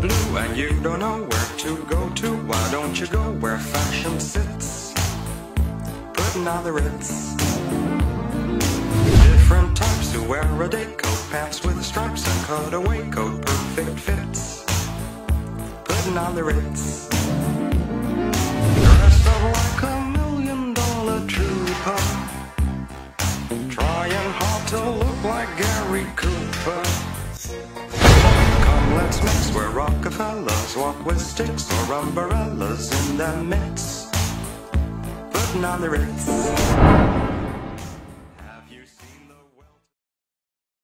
blue and you don't know where to go to, why don't you go where fashion sits? Putting on the ritz. Different types who wear a day coat, pants with stripes and cutaway coat, perfect fits. Putting on the ritz. Dressed up like a million dollar trooper. Trying hard to look like Gary Cooper. Let's mix where Rockefellers walk with sticks or umbrellas in their midst. Putting on the ritz. Have you seen the well?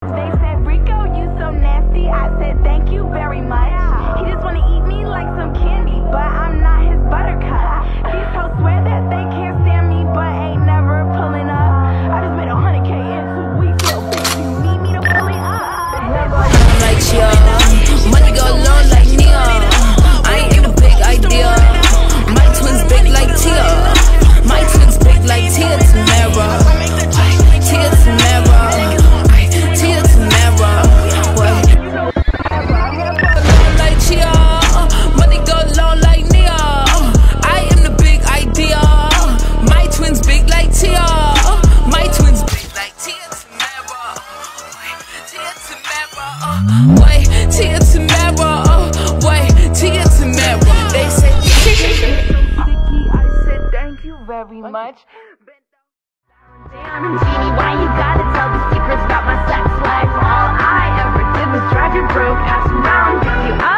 They said, Rico, you so nasty. I said, thank you very much. He just wanna eat me like some candy, but I'm Wait, Tia Tamera. Wait, Tia Tamera. They say. I said, thank you very much. Why you gotta tell the secrets about my sex life? All I ever did was drive you broke, around,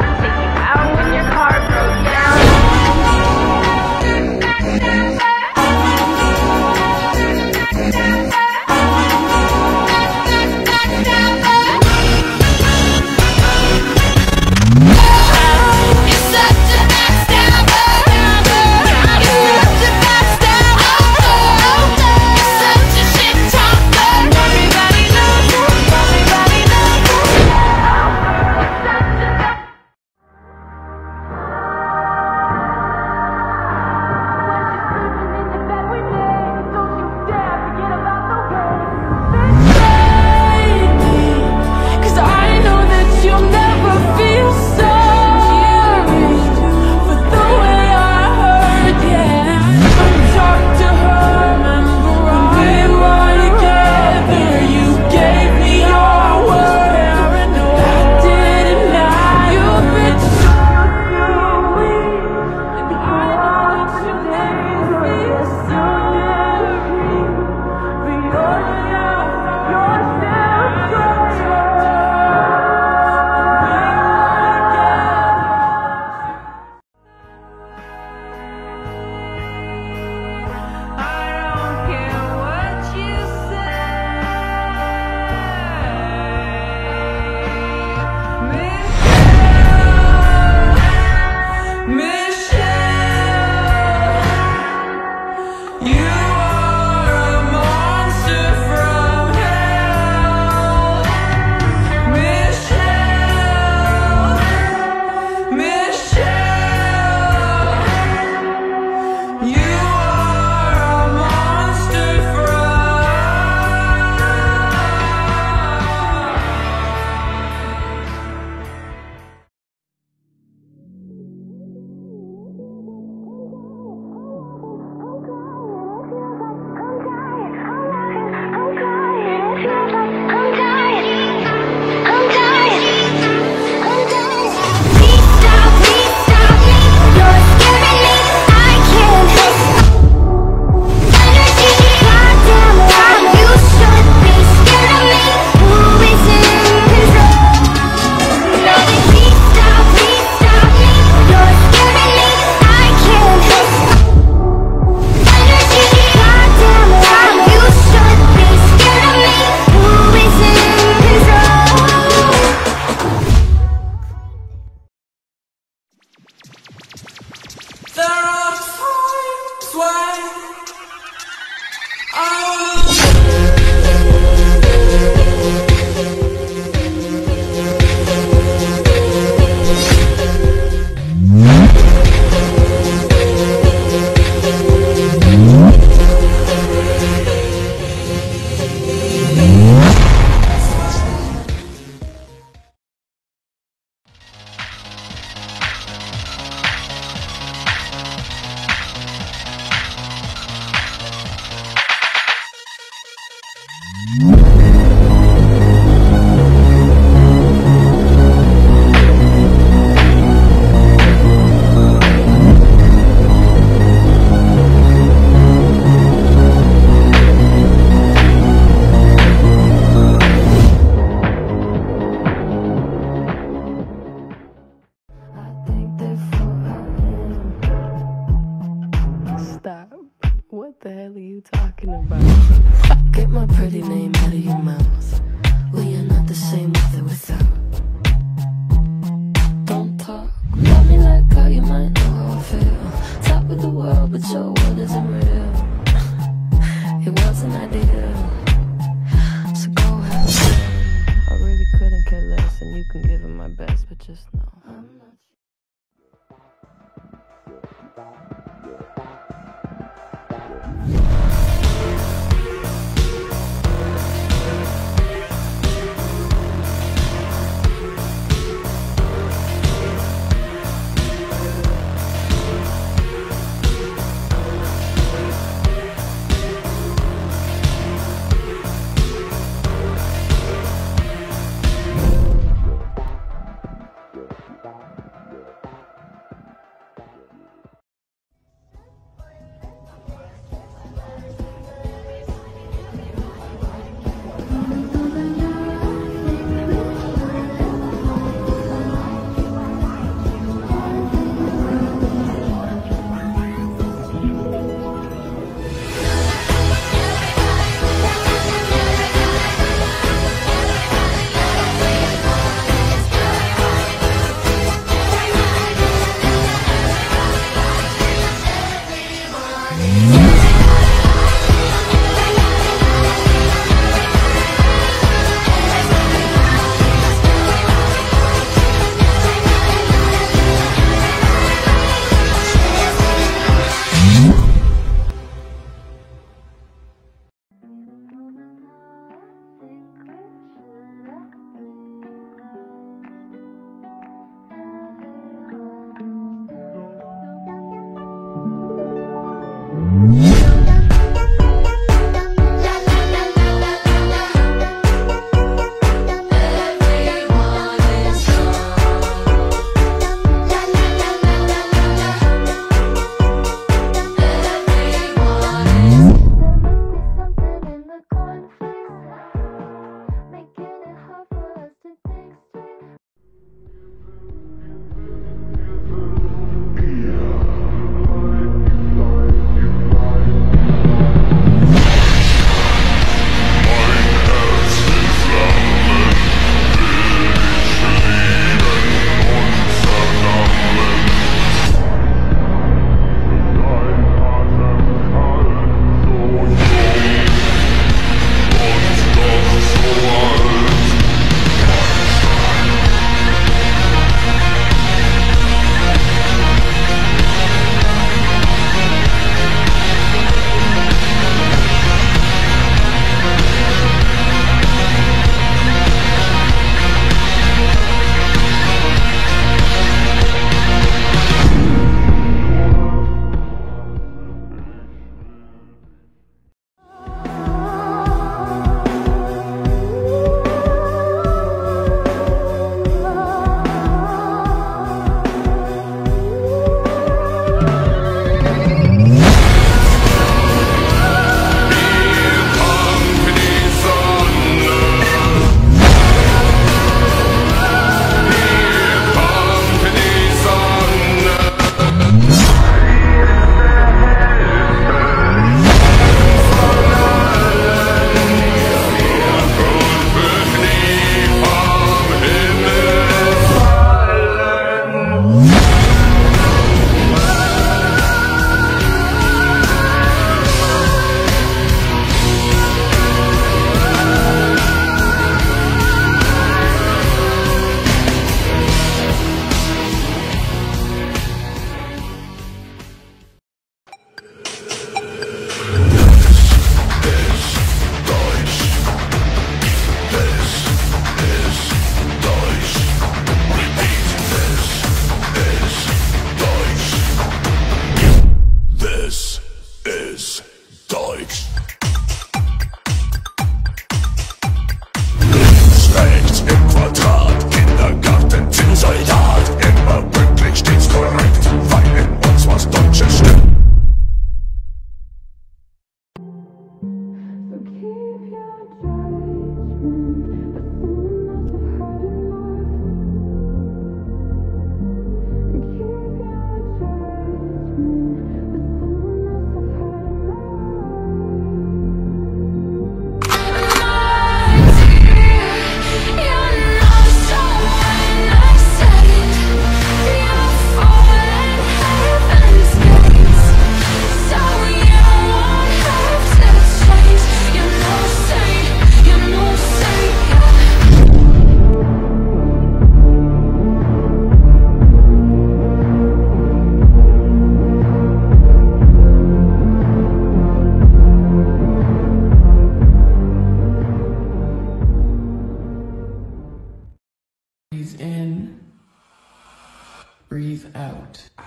breathe out.